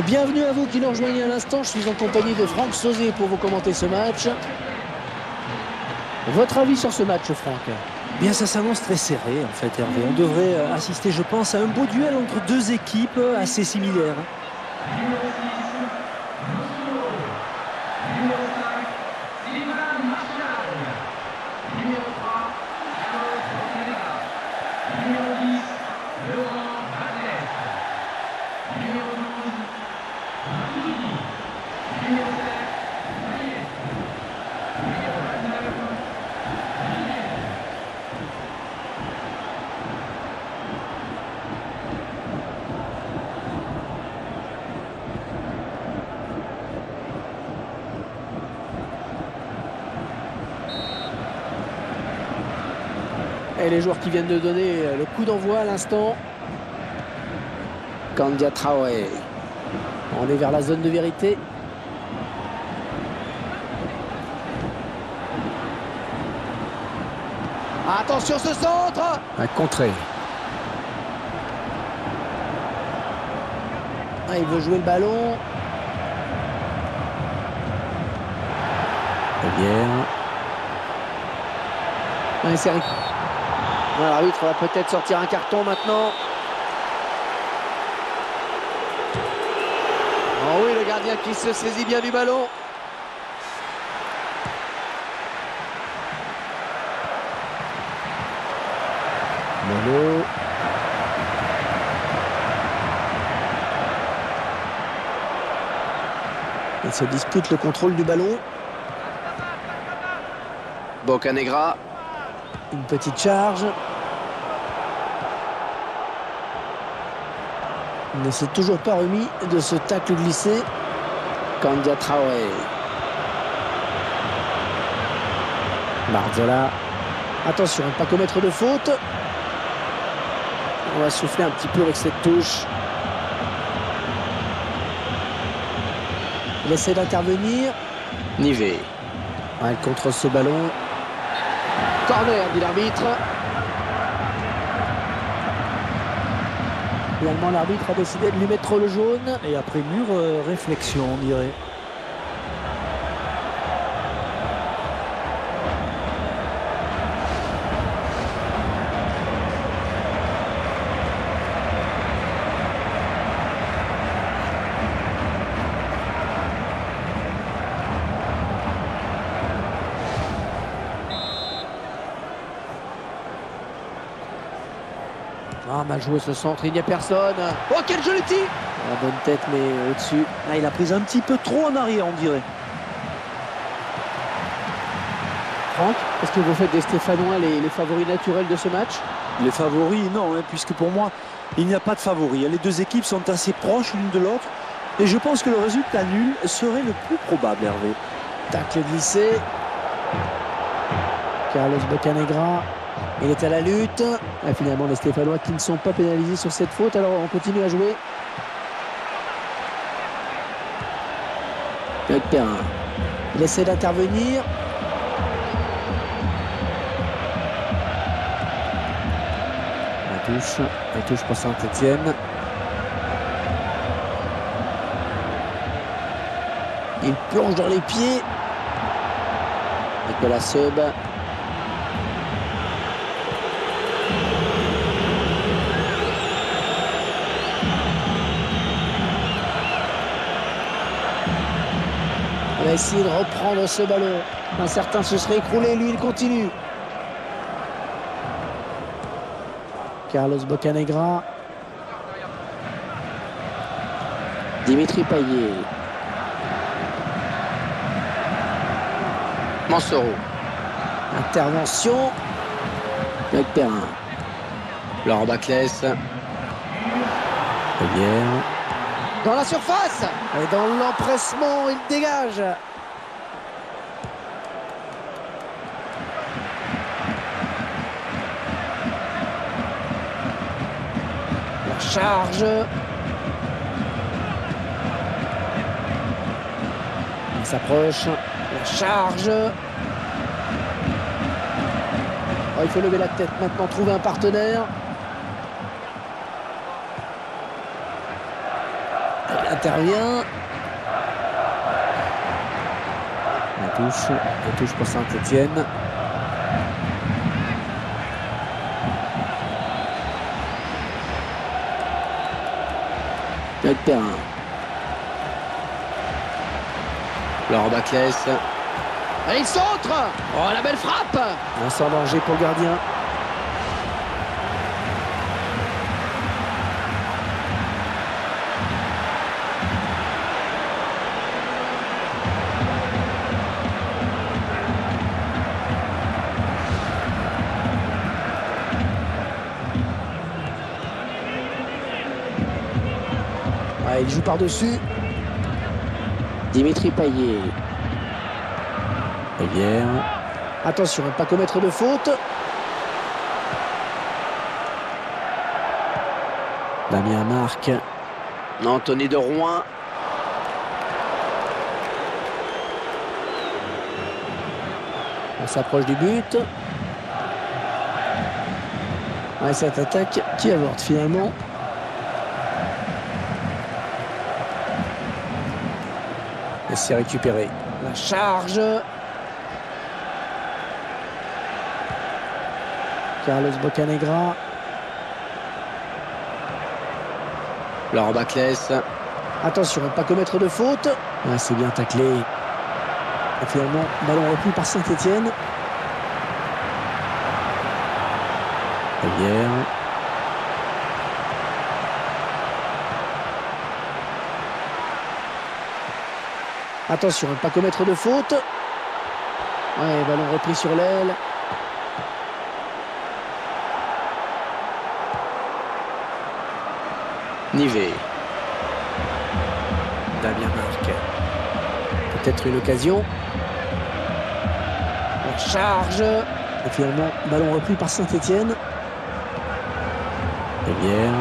Bienvenue à vous qui nous rejoignez à l'instant. Je suis en compagnie de Franck Sauzé pour vous commenter ce match. Votre avis sur ce match, Franck? Bien, ça s'annonce très serré en fait, Hervé. On devrait euh, assister, je pense, à un beau duel entre deux équipes assez similaires. Et les joueurs qui viennent de donner le coup d'envoi à l'instant. Kandia Traoré. On est vers la zone de vérité. Attention ce centre Un contré. Ah, il veut jouer le ballon. Bien. C'est L'arbitre va peut-être sortir un carton maintenant. Oh oui, le gardien qui se saisit bien du ballon. Mono. Il se dispute le contrôle du ballon. Bocanegra. Une petite charge. Il ne s'est toujours pas remis de ce tacle glissé. Kandia Traoré. Barzola. Attention, ne pas commettre de faute. On va souffler un petit peu avec cette touche. Il essaie d'intervenir. Nivet. Ouais, contre ce ballon. Corner, dit l'arbitre. Finalement, l'arbitre a décidé de lui mettre le jaune. Et après mûre euh, réflexion, on dirait. Ah, mal joué ce centre, il n'y a personne. Oh, quel joli tir La bonne tête, mais au-dessus. Ah, il a pris un petit peu trop en arrière, on dirait. Franck, est-ce que vous faites des Stéphanois les, les favoris naturels de ce match? Les favoris, non, hein, puisque pour moi, il n'y a pas de favoris. Les deux équipes sont assez proches l'une de l'autre. Et je pense que le résultat nul serait le plus probable, Hervé. Tacle glissé. Carlos Bocanegra. Il est à la lutte. Et finalement, les Stéphanois qui ne sont pas pénalisés sur cette faute. Alors, on continue à jouer. Le terrain. Il essaie d'intervenir. La touche. La touche pour Saint-Etienne. Il plonge dans les pieds. Nicolas Seub. Il va essayer de reprendre ce ballon. Un certain se serait écroulé, lui il continue. Carlos Bocanegra. Dimitri Payet. Mansoro. Intervention. Le terrain. Laurent Baclès. Première. Dans la surface Et dans l'empressement, il dégage La charge Il s'approche. La charge Oh, Il faut lever la tête maintenant, trouver un partenaire. Il intervient. La touche, la touche pour Saint-Etienne. Le terrain. Laurent Baclès. Allez, il centre Oh, la belle frappe Un sans danger pour le gardien. Il joue par-dessus. Dimitri Payet. Rivière. Attention, ne pas commettre de faute. Damien marque. Anthony de Rouen. On s'approche du but. Cette attaque qui avorte finalement. Et c'est récupéré. La charge. Carlos Bocanegra. Laurent Baclès. Attention, ne pas commettre de faute. Ouais, c'est bien taclé. Et finalement, ballon repris par Saint-Etienne. Rivière. Attention, ne pas commettre de faute. Ouais, ballon repris sur l'aile. Nivet. Damien marque. Peut-être une occasion. La charge. Et finalement, ballon repris par Saint-Etienne. Rivière.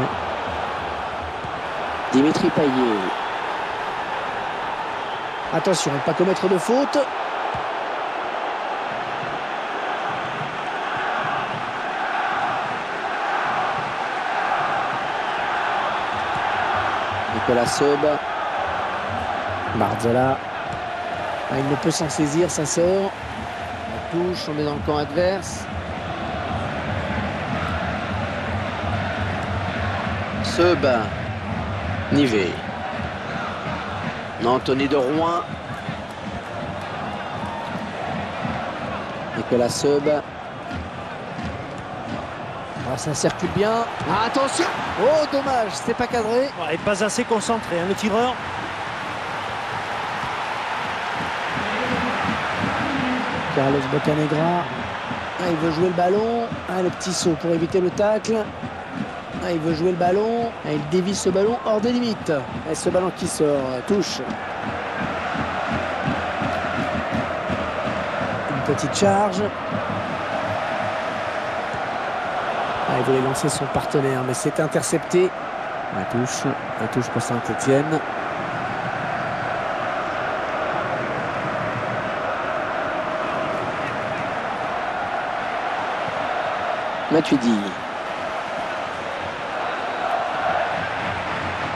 Dimitri Payet. Attention, ne pas commettre de faute. Nicolas Seub. Barzola. Ah, il ne peut s'en saisir, ça sort. La touche, on est dans le camp adverse. Seub. Nivet. Anthony de Rouen. Nicolas Seub. Ah, ça circule bien. Ah, attention Oh, dommage, c'était pas cadré. Ouais, pas assez concentré, hein, le tireur. Carlos Bocanegra. Ah, il veut jouer le ballon. Ah, le petit saut pour éviter le tacle. Ah, il veut jouer le ballon. Il dévie ce ballon hors des limites. Et ce ballon qui sort, touche. Une petite charge. Ah, il voulait lancer son partenaire, mais c'est intercepté. La touche, la touche pour Saint-Etienne. Matuidi.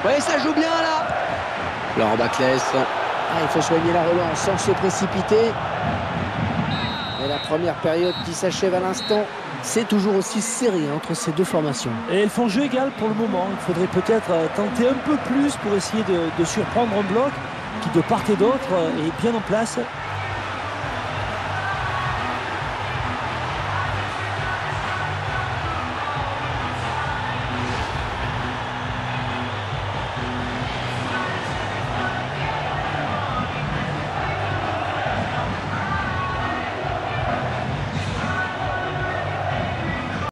Oui, ça joue bien là. Laurent Baclès. Ah, il faut soigner la relance sans se précipiter. Et la première période qui s'achève à l'instant, c'est toujours aussi serré entre ces deux formations. Et elles font jeu égal pour le moment. Il faudrait peut-être euh, tenter un peu plus pour essayer de, de surprendre un bloc qui, de part et d'autre, euh, est bien en place